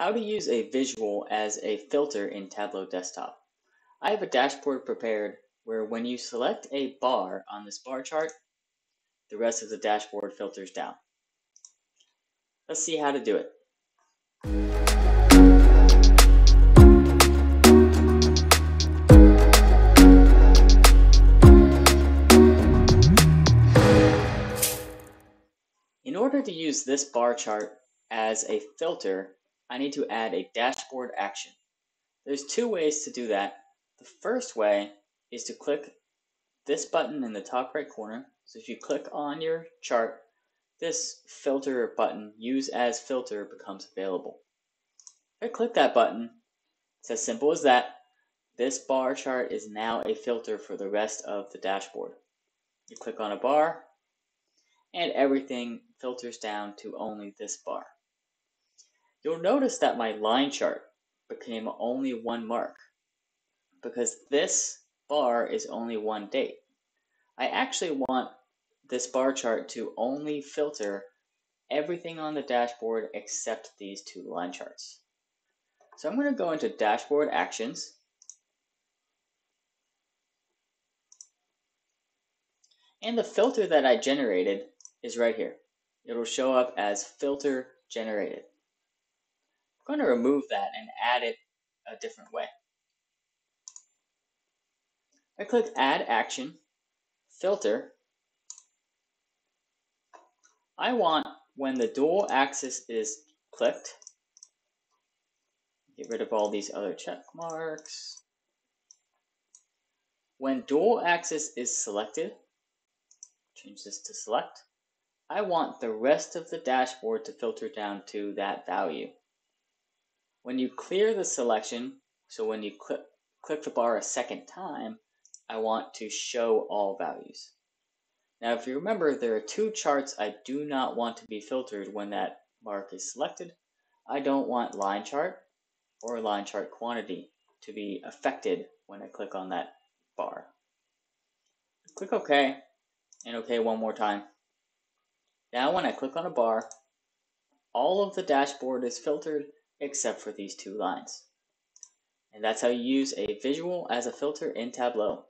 How to use a visual as a filter in Tableau Desktop. I have a dashboard prepared where when you select a bar on this bar chart, the rest of the dashboard filters down. Let's see how to do it. In order to use this bar chart as a filter, I need to add a dashboard action. There's two ways to do that. The first way is to click this button in the top right corner. So if you click on your chart, this filter button, use as filter, becomes available. If I click that button, it's as simple as that. This bar chart is now a filter for the rest of the dashboard. You click on a bar, and everything filters down to only this bar. You'll notice that my line chart became only one mark because this bar is only one date. I actually want this bar chart to only filter everything on the dashboard except these two line charts. So I'm going to go into Dashboard Actions. And the filter that I generated is right here. It'll show up as Filter Generated. I'm going to remove that and add it a different way. I click Add Action, Filter. I want when the dual axis is clicked, get rid of all these other check marks. When dual axis is selected, change this to select, I want the rest of the dashboard to filter down to that value. When you clear the selection, so when you click, click the bar a second time, I want to show all values. Now, if you remember, there are two charts I do not want to be filtered when that mark is selected. I don't want line chart or line chart quantity to be affected when I click on that bar. Click OK, and OK one more time. Now when I click on a bar, all of the dashboard is filtered except for these two lines. And that's how you use a visual as a filter in Tableau.